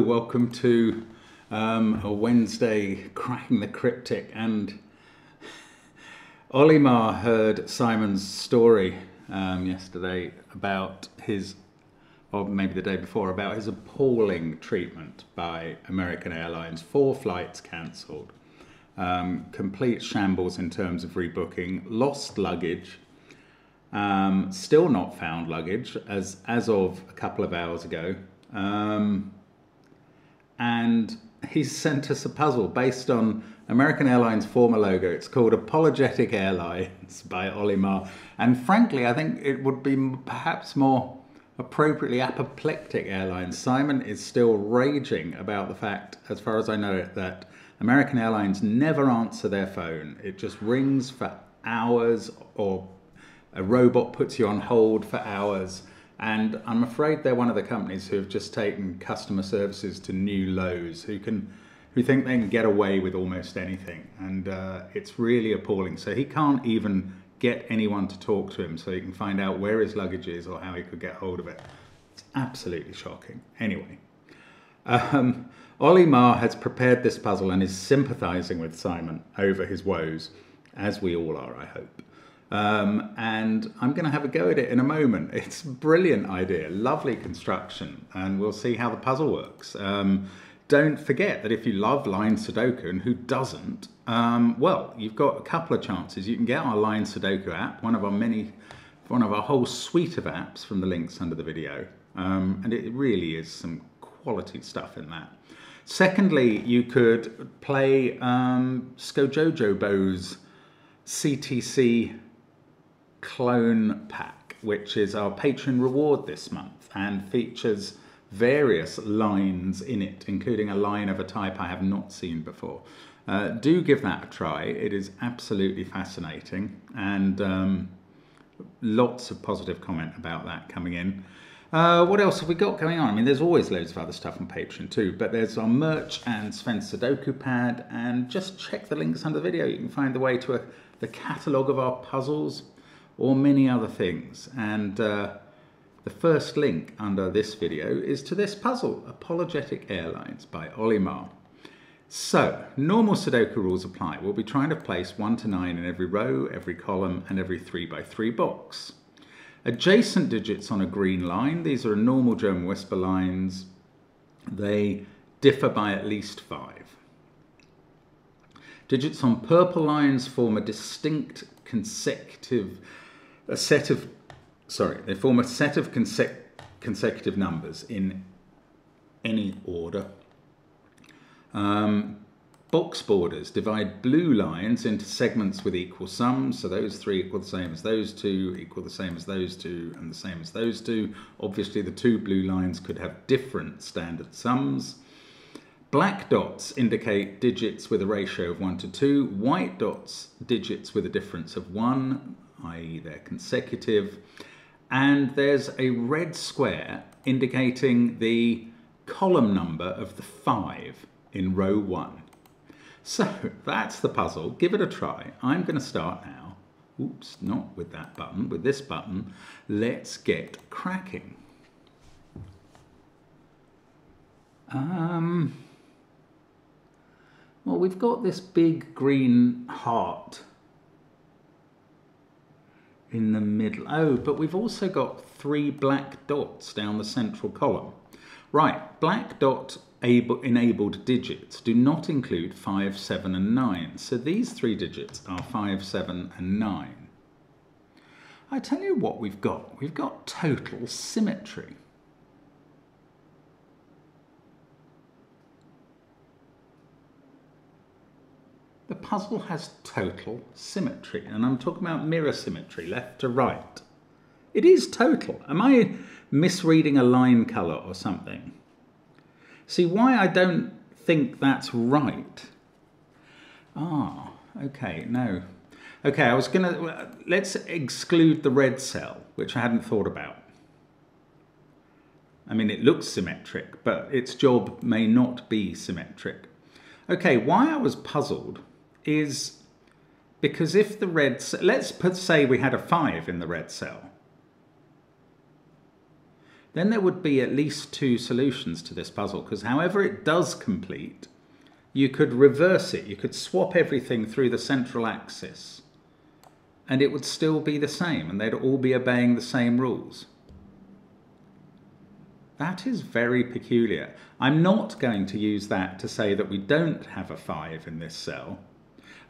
Welcome to um, a Wednesday cracking the cryptic. And Olima heard Simon's story um, yesterday about his, or maybe the day before, about his appalling treatment by American Airlines. Four flights cancelled, um, complete shambles in terms of rebooking, lost luggage. Um, still not found luggage as as of a couple of hours ago. Um, and he's sent us a puzzle based on American Airlines' former logo. It's called Apologetic Airlines by Olima. And frankly, I think it would be perhaps more appropriately apoplectic airlines. Simon is still raging about the fact, as far as I know it, that American Airlines never answer their phone. It just rings for hours or a robot puts you on hold for hours and I'm afraid they're one of the companies who have just taken customer services to new lows, who can, who think they can get away with almost anything, and uh, it's really appalling. So he can't even get anyone to talk to him, so he can find out where his luggage is or how he could get hold of it. It's absolutely shocking. Anyway, um, Olima has prepared this puzzle and is sympathising with Simon over his woes, as we all are, I hope. Um, and I'm going to have a go at it in a moment. It's a brilliant idea, lovely construction, and we'll see how the puzzle works. Um, don't forget that if you love Line Sudoku, and who doesn't, um, well, you've got a couple of chances. You can get our Line Sudoku app, one of our many, one of our whole suite of apps from the links under the video, um, and it really is some quality stuff in that. Secondly, you could play um, Skojojo Bo's CTC clone pack, which is our Patreon reward this month and features various lines in it, including a line of a type I have not seen before. Uh, do give that a try. It is absolutely fascinating and um, lots of positive comment about that coming in. Uh, what else have we got going on? I mean, there's always loads of other stuff on Patreon too, but there's our merch and Sven Sudoku pad, and just check the links under the video. You can find the way to a, the catalogue of our puzzles, or many other things. And uh, the first link under this video is to this puzzle, Apologetic Airlines by Olima. So, normal Sudoku rules apply. We'll be trying to place 1 to 9 in every row, every column, and every 3 by 3 box. Adjacent digits on a green line, these are normal German whisper lines. They differ by at least 5. Digits on purple lines form a distinct consecutive a set of, sorry, they form a set of consec consecutive numbers in any order. Um, box borders divide blue lines into segments with equal sums. So those three equal the same as those two, equal the same as those two, and the same as those two. Obviously, the two blue lines could have different standard sums. Black dots indicate digits with a ratio of 1 to 2. White dots, digits with a difference of 1 i.e. they're consecutive. And there's a red square indicating the column number of the 5 in row 1. So that's the puzzle. Give it a try. I'm going to start now. Oops, not with that button, with this button. Let's get cracking. Um, well, we've got this big green heart in the middle. Oh, but we've also got three black dots down the central column. Right, black dot enabled digits do not include 5, 7 and 9. So these three digits are 5, 7 and 9. I tell you what we've got. We've got total symmetry. Puzzle has total symmetry, and I'm talking about mirror symmetry, left to right. It is total. Am I misreading a line colour or something? See, why I don't think that's right. Ah, okay, no. Okay, I was going to, let's exclude the red cell, which I hadn't thought about. I mean, it looks symmetric, but its job may not be symmetric. Okay, why I was puzzled is because if the red, let's put, say we had a 5 in the red cell. then there would be at least two solutions to this puzzle because however it does complete, you could reverse it. You could swap everything through the central axis and it would still be the same and they'd all be obeying the same rules. That is very peculiar. I'm not going to use that to say that we don't have a 5 in this cell.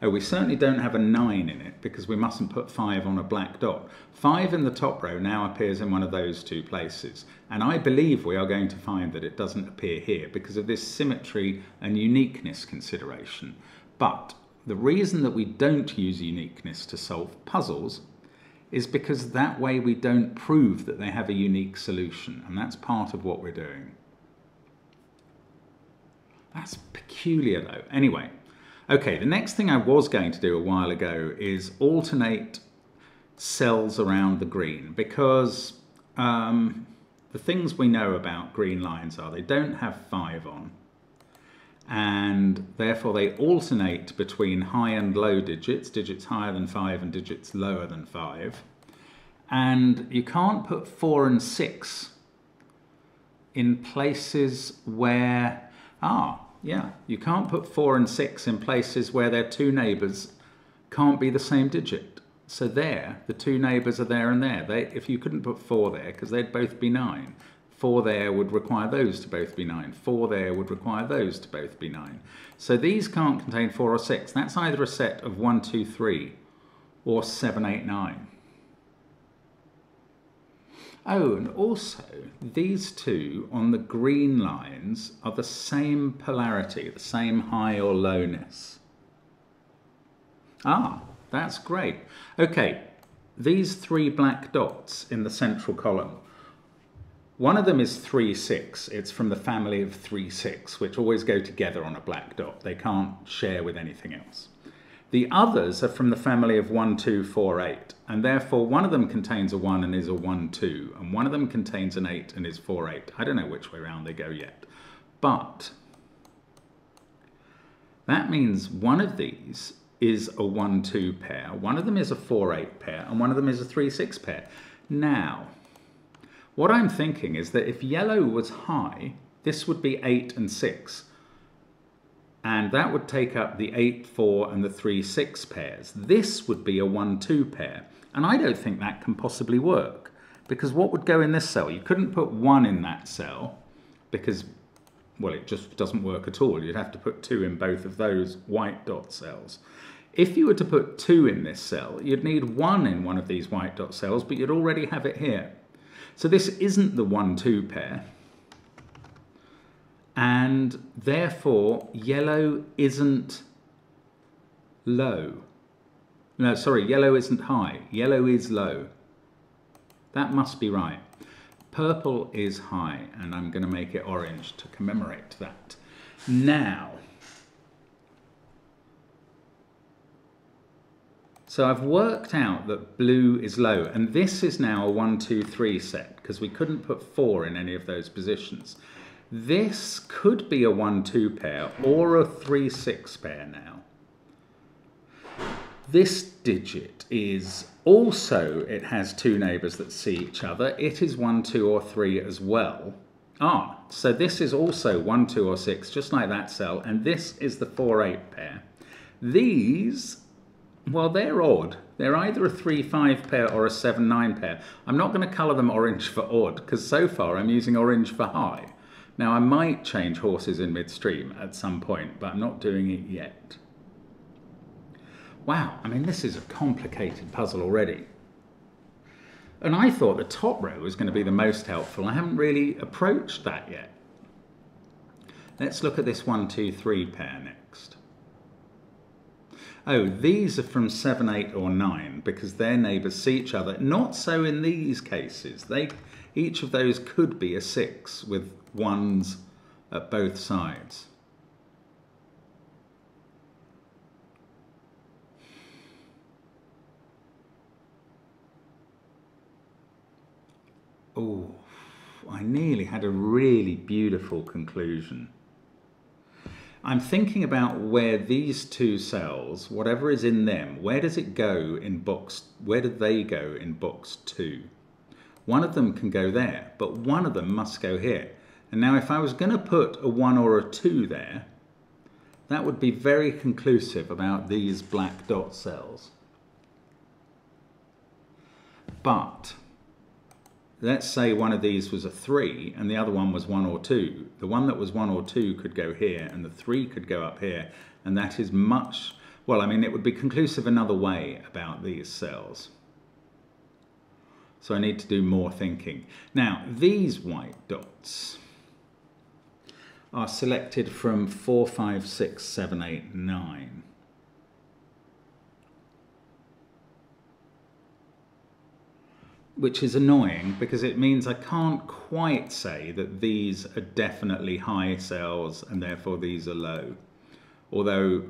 Oh, we certainly don't have a 9 in it because we mustn't put 5 on a black dot. 5 in the top row now appears in one of those two places. And I believe we are going to find that it doesn't appear here because of this symmetry and uniqueness consideration. But the reason that we don't use uniqueness to solve puzzles is because that way we don't prove that they have a unique solution, and that's part of what we're doing. That's peculiar though. Anyway, okay, the next thing I was going to do a while ago is alternate cells around the green because um, the things we know about green lines are they don't have five on and therefore they alternate between high and low digits, digits higher than 5 and digits lower than 5. And you can't put 4 and 6 in places where, ah, yeah, you can't put 4 and 6 in places where their two neighbours can't be the same digit. So there, the two neighbours are there and there. They, if you couldn't put 4 there, because they'd both be 9, 4 there would require those to both be 9. 4 there would require those to both be 9. So these can't contain 4 or 6. That's either a set of one, two, three, or 7, 8, 9. Oh, and also, these two on the green lines are the same polarity, the same high or lowness. Ah, that's great. Okay, these three black dots in the central column one of them is 3, 6. It's from the family of 3, 6, which always go together on a black dot. They can't share with anything else. The others are from the family of 1, 2, 4, 8, and therefore one of them contains a 1 and is a 1, 2, and one of them contains an 8 and is 4, 8. I don't know which way around they go yet. But that means one of these is a 1, 2 pair, one of them is a 4, 8 pair, and one of them is a 3, 6 pair. Now, what I'm thinking is that if yellow was high, this would be 8 and 6. And that would take up the 8, 4 and the 3, 6 pairs. This would be a 1, 2 pair. And I don't think that can possibly work. Because what would go in this cell? You couldn't put 1 in that cell because, well, it just doesn't work at all. You'd have to put 2 in both of those white dot cells. If you were to put 2 in this cell, you'd need 1 in one of these white dot cells, but you'd already have it here. So this isn't the 1-2 pair. And therefore, yellow isn't low. No, sorry, yellow isn't high. Yellow is low. That must be right. Purple is high, and I'm going to make it orange to commemorate that. Now, So I've worked out that blue is low, and this is now a one, two, three set, because we couldn't put four in any of those positions. This could be a one, two pair, or a three, six pair now. This digit is also, it has two neighbours that see each other. It is one, two, or three as well. Ah, so this is also one, two, or six, just like that cell, and this is the four, eight pair. These well, they're odd. They're either a 3-5 pair or a 7-9 pair. I'm not going to colour them orange for odd, because so far I'm using orange for high. Now, I might change horses in midstream at some point, but I'm not doing it yet. Wow, I mean, this is a complicated puzzle already. And I thought the top row was going to be the most helpful. I haven't really approached that yet. Let's look at this 1, 2, 3 pair next oh, these are from 7, 8 or 9 because their neighbours see each other. Not so in these cases. They, each of those could be a 6 with ones at both sides. Oh, I nearly had a really beautiful conclusion. I'm thinking about where these two cells, whatever is in them, where does it go in box, where do they go in box two? One of them can go there, but one of them must go here. And now if I was going to put a 1 or a 2 there, that would be very conclusive about these black dot cells. But let's say one of these was a 3 and the other one was 1 or 2. The one that was 1 or 2 could go here and the 3 could go up here. And that is much, well, I mean, it would be conclusive another way about these cells. So I need to do more thinking. Now, these white dots are selected from 4, 5, 6, 7, 8, 9. Which is annoying because it means I can't quite say that these are definitely high cells and therefore these are low. Although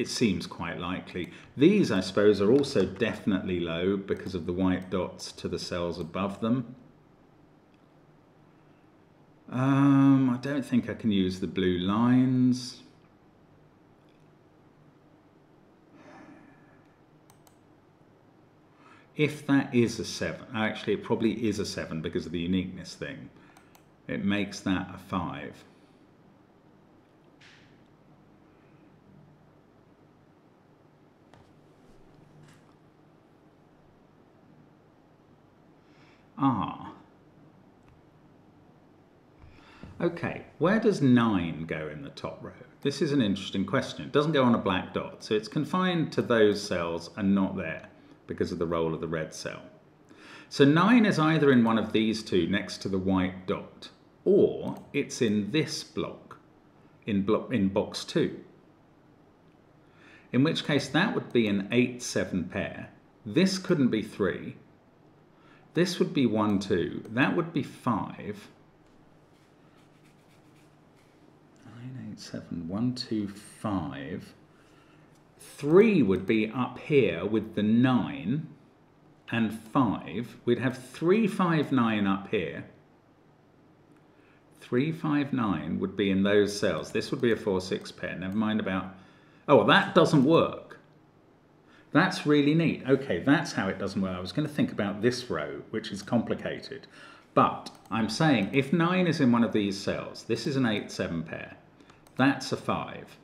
it seems quite likely. These, I suppose, are also definitely low because of the white dots to the cells above them. Um, I don't think I can use the blue lines. If that is a 7, actually it probably is a 7 because of the uniqueness thing, it makes that a 5. Ah. Okay, where does 9 go in the top row? This is an interesting question. It doesn't go on a black dot, so it's confined to those cells and not there because of the role of the red cell. So 9 is either in one of these two next to the white dot, or it's in this block, in, block, in box 2. In which case that would be an 8-7 pair. This couldn't be 3, this would be 1, 2. That would be 5. 9, 8, 7, 1, 2, 5. 3 would be up here with the 9 and 5. We'd have 3, 5, 9 up here. 3, 5, 9 would be in those cells. This would be a 4, 6 pair. Never mind about... Oh, that doesn't work. That's really neat. Okay, that's how it doesn't work. I was going to think about this row, which is complicated. But I'm saying if 9 is in one of these cells, this is an 8-7 pair. That's a 5.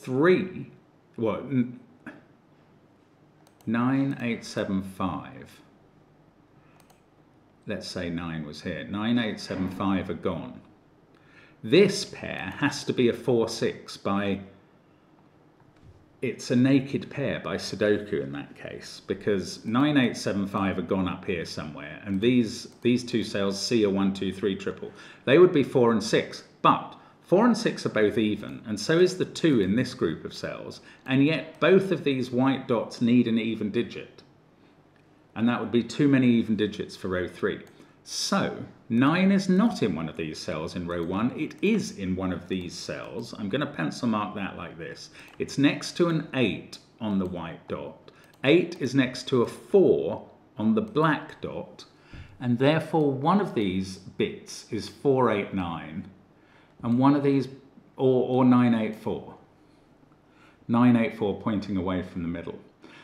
3, what, 9, 8, 7, 5. Let's say 9 was here. 9, 8, 7, 5 are gone. This pair has to be a 4, 6 by it's a naked pair by Sudoku in that case because 9875 have gone up here somewhere and these these two cells C are 1, 2, 3 triple. They would be 4 and 6 but 4 and 6 are both even and so is the 2 in this group of cells and yet both of these white dots need an even digit and that would be too many even digits for row 3. So 9 is not in one of these cells in row 1, it is in one of these cells. I'm going to pencil mark that like this. It's next to an 8 on the white dot. 8 is next to a 4 on the black dot, and therefore one of these bits is 489, and one of these, or, or 984. 984 pointing away from the middle.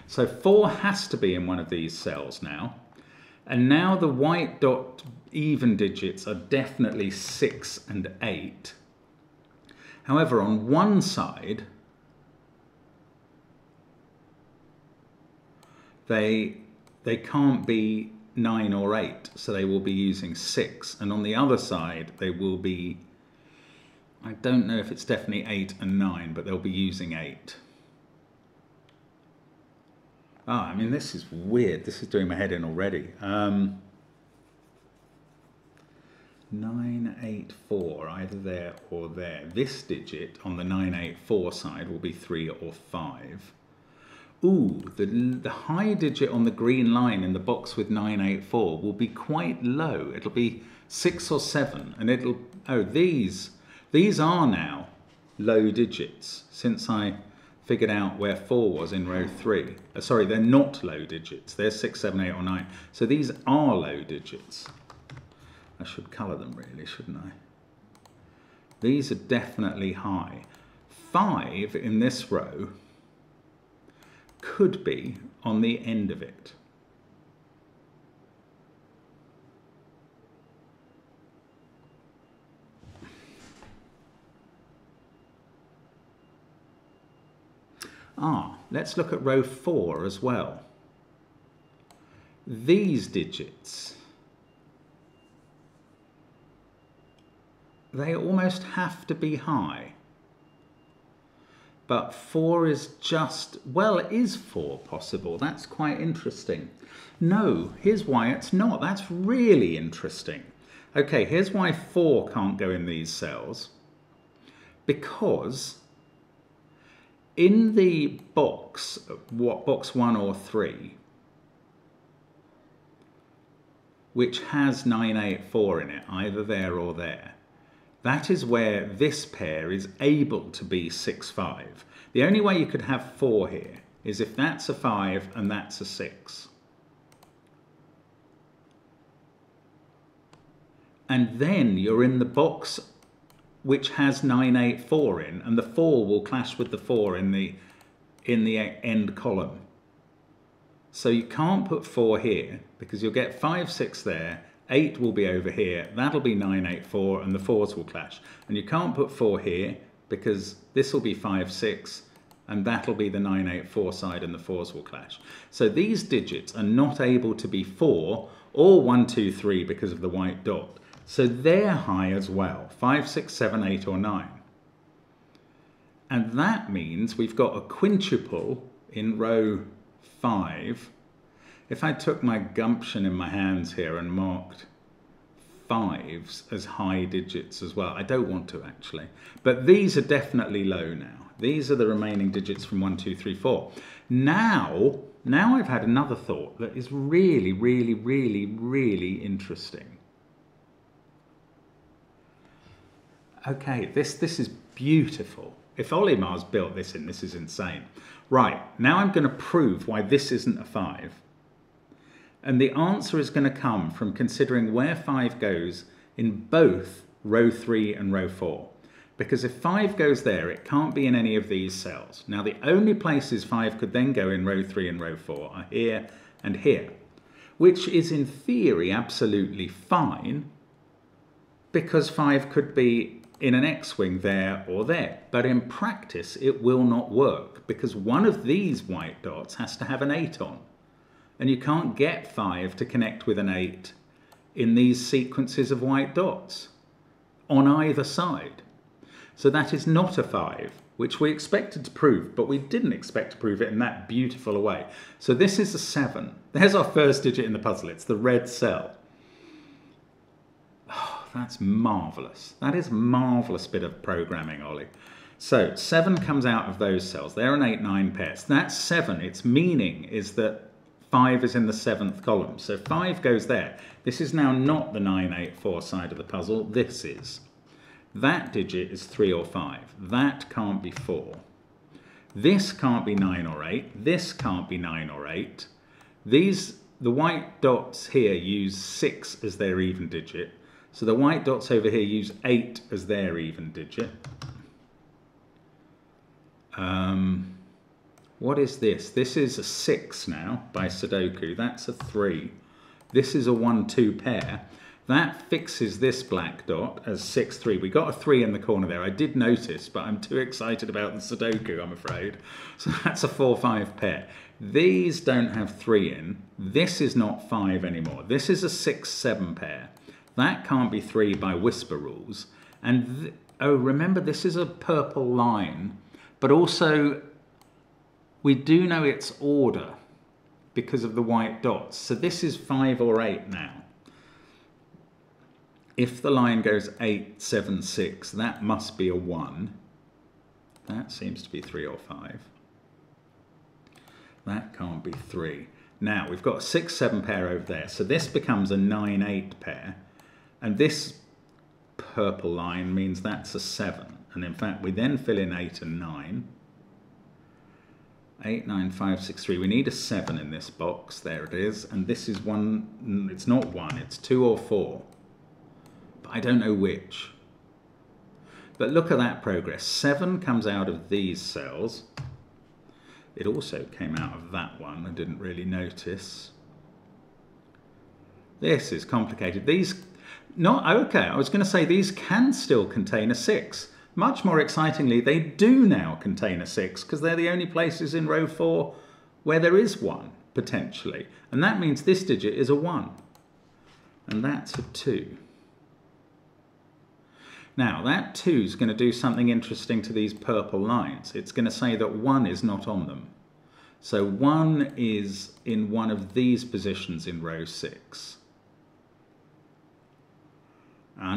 So 4 has to be in one of these cells now. And now the white dot even digits are definitely 6 and 8. However, on one side, they, they can't be 9 or 8, so they will be using 6. And on the other side, they will be, I don't know if it's definitely 8 and 9, but they'll be using 8. Ah, I mean, this is weird. This is doing my head in already. Um, 984, either there or there. This digit on the 984 side will be 3 or 5. Ooh, the, the high digit on the green line in the box with 984 will be quite low. It'll be 6 or 7, and it'll... Oh, these, these are now low digits since I figured out where 4 was in row 3. Uh, sorry, they're not low digits. They're 6, 7, 8 or 9. So these are low digits. I should colour them really, shouldn't I? These are definitely high. 5 in this row could be on the end of it. Ah, let's look at row 4 as well. These digits, they almost have to be high. But 4 is just, well, is 4 possible? That's quite interesting. No, here's why it's not. That's really interesting. Okay, here's why 4 can't go in these cells. Because in the box, what box 1 or 3, which has 984 in it, either there or there, that is where this pair is able to be 6, 5. The only way you could have 4 here is if that's a 5 and that's a 6. And then you're in the box which has 984 in, and the 4 will clash with the 4 in the, in the end column. So you can't put 4 here, because you'll get 5, 6 there, 8 will be over here, that'll be 984, and the 4s will clash. And you can't put 4 here, because this will be 5, 6, and that'll be the 984 side, and the 4s will clash. So these digits are not able to be 4 or 1, 2, 3 because of the white dot. So they're high as well, 5, 6, 7, 8 or 9. And that means we've got a quintuple in row 5. If I took my gumption in my hands here and marked fives as high digits as well, I don't want to actually, but these are definitely low now. These are the remaining digits from 1, 2, 3, 4. Now, now I've had another thought that is really, really, really, really interesting. Okay, this, this is beautiful. If Olima's built this in, this is insane. Right, now I'm going to prove why this isn't a 5. And the answer is going to come from considering where 5 goes in both row 3 and row 4. Because if 5 goes there, it can't be in any of these cells. Now the only places 5 could then go in row 3 and row 4 are here and here. Which is in theory absolutely fine because 5 could be in an X-wing there or there. But in practice, it will not work because one of these white dots has to have an 8 on. And you can't get 5 to connect with an 8 in these sequences of white dots on either side. So that is not a 5, which we expected to prove, but we didn't expect to prove it in that beautiful a way. So this is a 7. There's our first digit in the puzzle. It's the red cell. That's marvellous. That is marvellous bit of programming, Ollie. So 7 comes out of those cells. They're an 8, 9 pairs. That's 7. Its meaning is that 5 is in the 7th column. So 5 goes there. This is now not the nine, eight, four side of the puzzle. This is. That digit is 3 or 5. That can't be 4. This can't be 9 or 8. This can't be 9 or 8. These, the white dots here use 6 as their even digit. So the white dots over here use 8 as their even digit. Um, what is this? This is a 6 now by Sudoku. That's a 3. This is a 1-2 pair. That fixes this black dot as 6, 3. We got a 3 in the corner there. I did notice, but I'm too excited about the Sudoku, I'm afraid. So that's a 4, 5 pair. These don't have 3 in. This is not 5 anymore. This is a 6, 7 pair. That can't be 3 by whisper rules. And, oh, remember, this is a purple line, but also we do know its order because of the white dots. So this is 5 or 8 now. If the line goes eight, seven, six, that must be a 1. That seems to be 3 or 5. That can't be 3. Now, we've got a 6-7 pair over there, so this becomes a 9-8 pair. And this purple line means that's a 7. And in fact, we then fill in 8 and 9. 8, 9, 5, 6, 3. We need a 7 in this box. There it is. And this is one, it's not 1, it's 2 or 4. But I don't know which. But look at that progress. 7 comes out of these cells. It also came out of that one. I didn't really notice. This is complicated. These no, okay, I was going to say these can still contain a 6. Much more excitingly, they do now contain a 6 because they're the only places in row 4 where there is 1, potentially. And that means this digit is a 1. And that's a 2. Now, that 2 is going to do something interesting to these purple lines. It's going to say that 1 is not on them. So 1 is in one of these positions in row 6.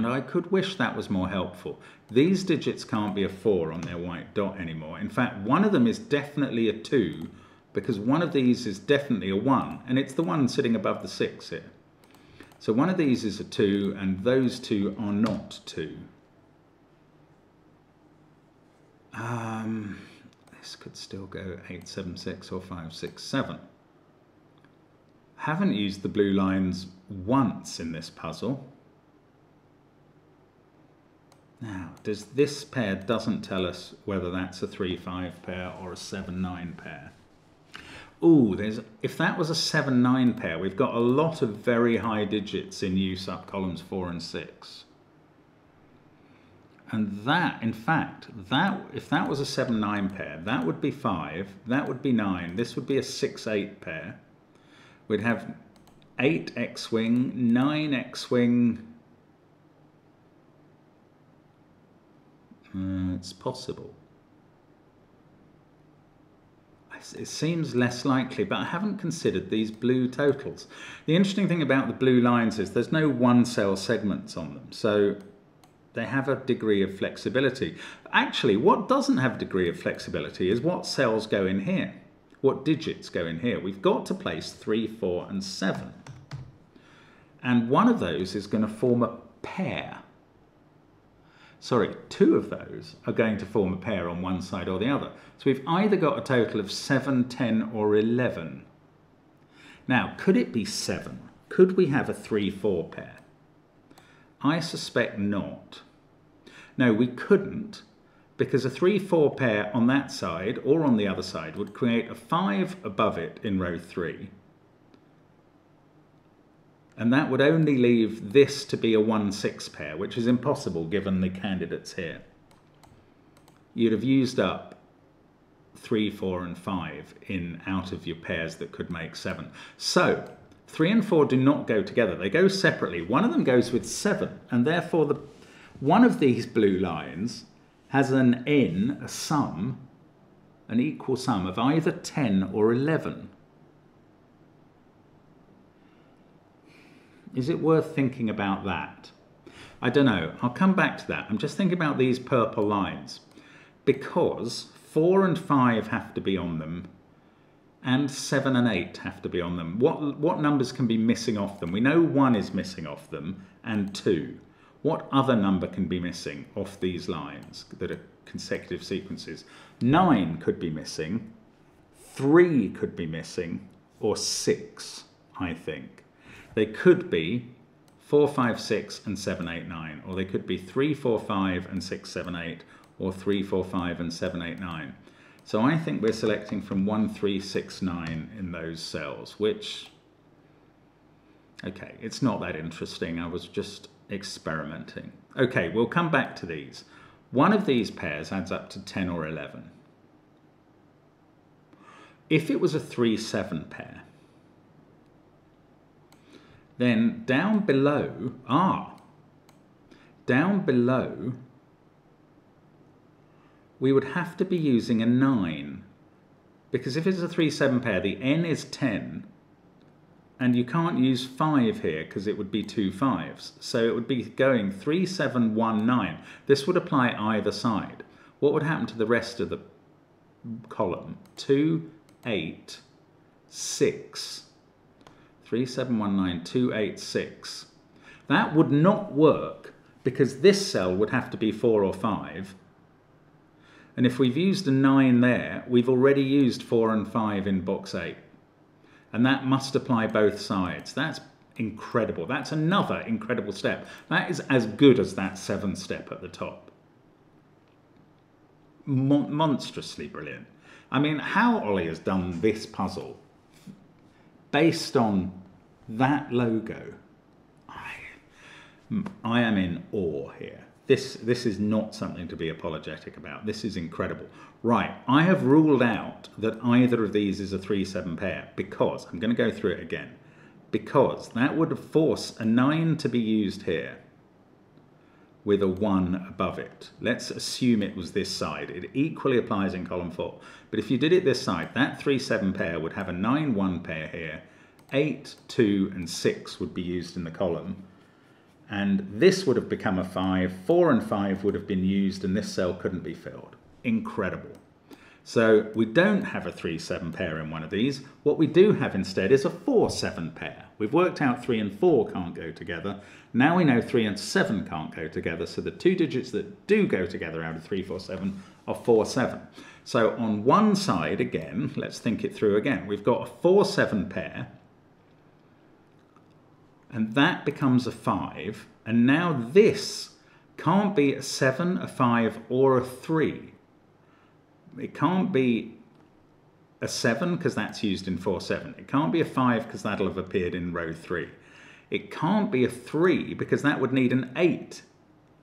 I could wish that was more helpful. These digits can't be a 4 on their white dot anymore. In fact, one of them is definitely a 2 because one of these is definitely a 1 and it's the one sitting above the 6 here. So one of these is a 2 and those two are not 2. Um, this could still go 876 or 567. Haven't used the blue lines once in this puzzle. Now, does this pair doesn't tell us whether that's a 3-5 pair or a 7-9 pair. Ooh, there's if that was a 7-9 pair, we've got a lot of very high digits in use up columns 4 and 6. And that, in fact, that if that was a 7-9 pair, that would be 5, that would be 9, this would be a 6-8 pair. We'd have 8 X-wing, 9 X-wing. Uh, it's possible. It seems less likely, but I haven't considered these blue totals. The interesting thing about the blue lines is there's no one cell segments on them. So they have a degree of flexibility. Actually, what doesn't have a degree of flexibility is what cells go in here, what digits go in here. We've got to place 3, 4 and 7. And one of those is going to form a pair. Sorry, two of those are going to form a pair on one side or the other. So we've either got a total of 7, 10 or 11. Now, could it be 7? Could we have a 3-4 pair? I suspect not. No, we couldn't because a 3-4 pair on that side or on the other side would create a 5 above it in row 3. And that would only leave this to be a 1-6 pair, which is impossible given the candidates here. You'd have used up 3, 4 and 5 in out of your pairs that could make 7. So 3 and 4 do not go together. They go separately. One of them goes with 7, and therefore the one of these blue lines has an n, a sum, an equal sum of either 10 or 11. Is it worth thinking about that? I don't know. I'll come back to that. I'm just thinking about these purple lines. Because 4 and 5 have to be on them, and 7 and 8 have to be on them. What, what numbers can be missing off them? We know 1 is missing off them, and 2. What other number can be missing off these lines that are consecutive sequences? 9 could be missing, 3 could be missing, or 6, I think. They could be 4, 5, 6 and 7, 8, 9, or they could be 3, 4, 5 and 6, 7, 8, or 3, 4, 5 and 7, 8, 9. So I think we're selecting from 1, 3, 6, 9 in those cells, which, okay, it's not that interesting. I was just experimenting. Okay, we'll come back to these. One of these pairs adds up to 10 or 11. If it was a 3-7 pair, then down below, ah, down below, we would have to be using a 9. Because if it's a 3-7 pair, the n is 10, and you can't use 5 here because it would be two fives. So it would be going 3, 7, 1, 9. This would apply either side. What would happen to the rest of the column? 2, 8, 6. 3, 7, 1, 9, 2, 8, 6. That would not work because this cell would have to be 4 or 5. And if we've used a 9 there, we've already used 4 and 5 in box 8 and that must apply both sides. That's incredible. That's another incredible step. That is as good as that 7 step at the top. Mon monstrously brilliant. I mean, how Ollie has done this puzzle based on that logo, I, hmm, I am in awe here. This, this is not something to be apologetic about. This is incredible. Right, I have ruled out that either of these is a 3-7 pair because, I'm going to go through it again, because that would force a 9 to be used here with a 1 above it. Let's assume it was this side. It equally applies in column 4. But if you did it this side, that 3-7 pair would have a 9-1 pair here, 8, 2 and 6 would be used in the column, and this would have become a 5, 4 and 5 would have been used and this cell couldn't be filled. Incredible. So we don't have a 3-7 pair in one of these. What we do have instead is a 4-7 pair. We've worked out 3 and 4 can't go together. Now we know 3 and 7 can't go together, so the two digits that do go together out of 3, 4, 7 are 4, 7. So on one side, again, let's think it through again. We've got a 4, 7 pair, and that becomes a 5. And now this can't be a 7, a 5, or a 3. It can't be a 7 because that's used in 4, 7. It can't be a 5 because that'll have appeared in row 3. It can't be a 3 because that would need an 8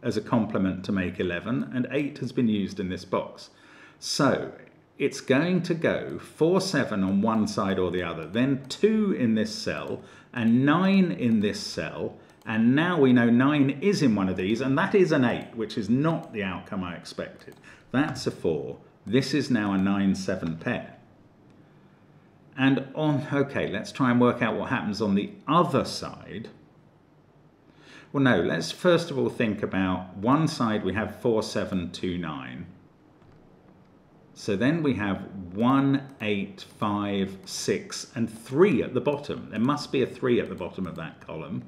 as a complement to make 11, and 8 has been used in this box. So it's going to go 4, 7 on one side or the other, then 2 in this cell, and 9 in this cell, and now we know 9 is in one of these, and that is an 8, which is not the outcome I expected. That's a 4. This is now a 9-7 pair. And on, okay, let's try and work out what happens on the other side. Well, no, let's first of all think about one side we have 4, 7, 2, 9. So then we have 1, 8, 5, 6 and 3 at the bottom. There must be a 3 at the bottom of that column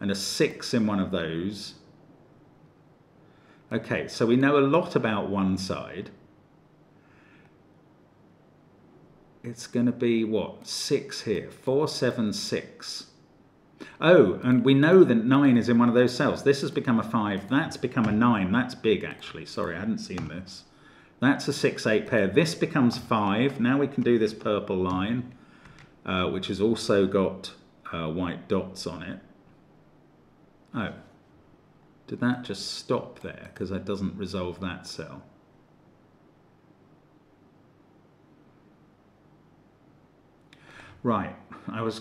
and a 6 in one of those. Okay, so we know a lot about one side. It's going to be, what, 6 here. 4, 7, 6. Oh, and we know that 9 is in one of those cells. This has become a 5. That's become a 9. That's big, actually. Sorry, I hadn't seen this. That's a 6-8 pair. This becomes 5. Now we can do this purple line, uh, which has also got uh, white dots on it. Oh, did that just stop there? Because that doesn't resolve that cell. Right, I was...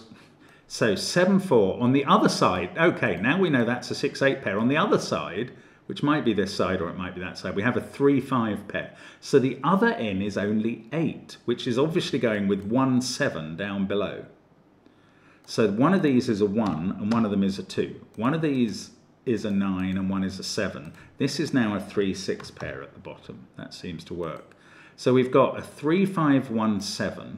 So 7-4 on the other side. Okay, now we know that's a 6-8 pair. On the other side, which might be this side or it might be that side. We have a 3-5 pair. So the other n is only 8, which is obviously going with 1, 7 down below. So one of these is a 1 and one of them is a 2. One of these is a 9 and one is a 7. This is now a 3-6 pair at the bottom. That seems to work. So we've got a 3-5-1-7.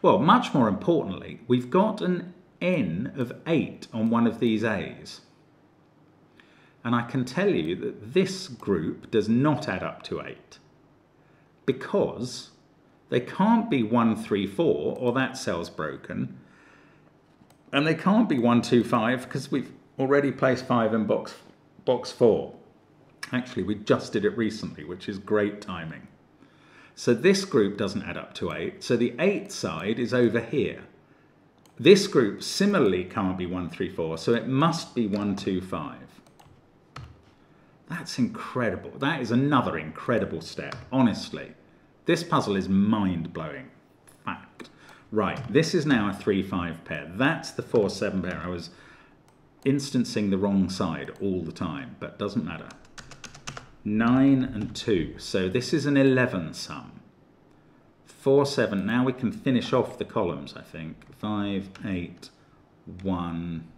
Well, much more importantly, we've got an n of 8 on one of these A's. And I can tell you that this group does not add up to 8 because they can't be 1, 3, 4 or that cell's broken. And they can't be 1, 2, 5 because we've already placed 5 in box, box 4. Actually, we just did it recently, which is great timing. So this group doesn't add up to 8. So the 8 side is over here. This group similarly can't be 1, 3, 4, so it must be 1, 2, 5. That's incredible. That is another incredible step, honestly. This puzzle is mind-blowing. Fact. Right, this is now a 3-5 pair. That's the 4-7 pair. I was instancing the wrong side all the time, but doesn't matter. 9 and 2. So this is an 11 sum. 4, 7. Now we can finish off the columns, I think. 5, 8, 1,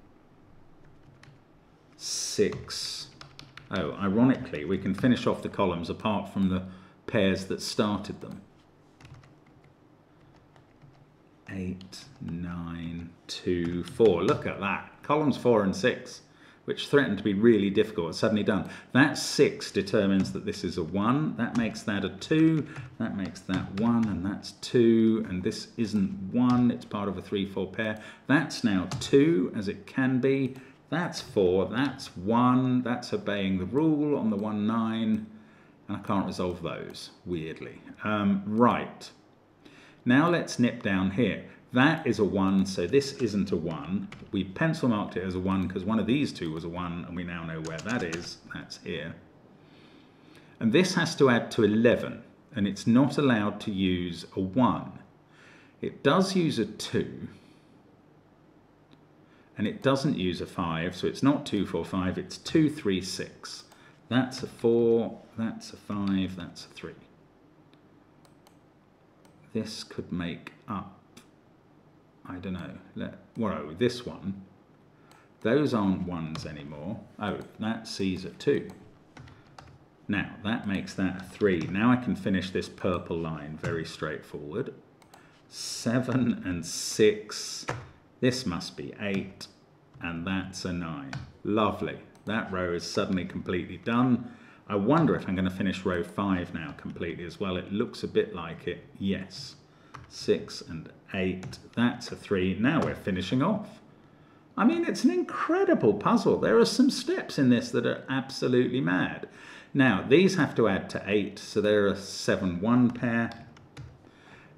6, Oh, ironically, we can finish off the columns apart from the pairs that started them. Eight, nine, two, four. Look at that. Columns four and six, which threatened to be really difficult, suddenly done. That six determines that this is a one. That makes that a two. That makes that one, and that's two. And this isn't one. It's part of a three, four pair. That's now two, as it can be. That's four, that's one, that's obeying the rule on the one nine, and I can't resolve those, weirdly. Um, right, now let's nip down here. That is a 1, so this isn't a 1. We pencil marked it as a 1 because one of these two was a 1, and we now know where that is. That's here. And this has to add to 11, and it's not allowed to use a 1. It does use a 2, and it doesn't use a 5, so it's not 2, 4, 5, it's 2, 3, 6. That's a 4, that's a 5, that's a 3. This could make up, I don't know, let, whoa, this one, those aren't 1s anymore. Oh, that C's a 2. Now, that makes that a 3. Now I can finish this purple line very straightforward. 7 and 6. This must be 8. And that's a 9. Lovely. That row is suddenly completely done. I wonder if I'm going to finish row 5 now completely as well. It looks a bit like it. Yes. 6 and 8. That's a 3. Now we're finishing off. I mean, it's an incredible puzzle. There are some steps in this that are absolutely mad. Now, these have to add to 8, so they're a 7-1 pair.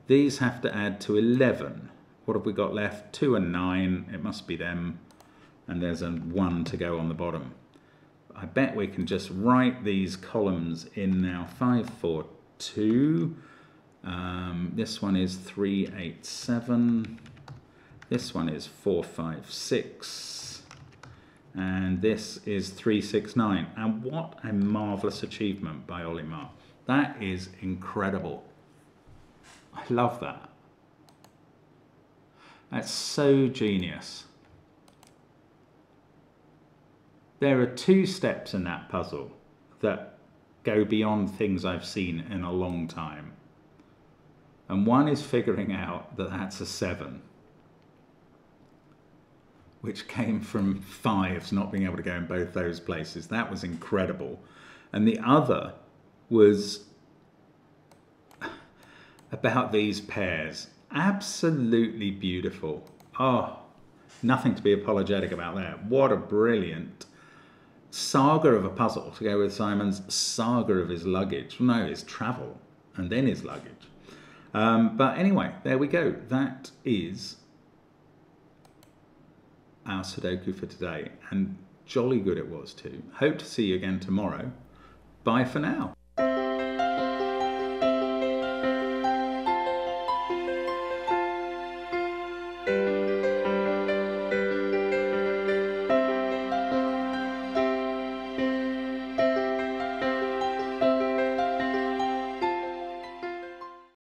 These have to add to 11. What have we got left? 2 and 9. It must be them. And there's a 1 to go on the bottom. I bet we can just write these columns in now. 5, 4, 2. Um, this one is 387. This one is 456. and this is 369 and what a marvelous achievement by Olima that is incredible. I love that. That's so genius. There are two steps in that puzzle that go beyond things I've seen in a long time and one is figuring out that that's a seven which came from fives not being able to go in both those places. That was incredible. And the other was about these pairs. Absolutely beautiful. Oh, nothing to be apologetic about that. What a brilliant saga of a puzzle to go with Simon's saga of his luggage. No, his travel and then his luggage. Um, but anyway, there we go. That is our Sudoku for today, and jolly good it was too. Hope to see you again tomorrow. Bye for now.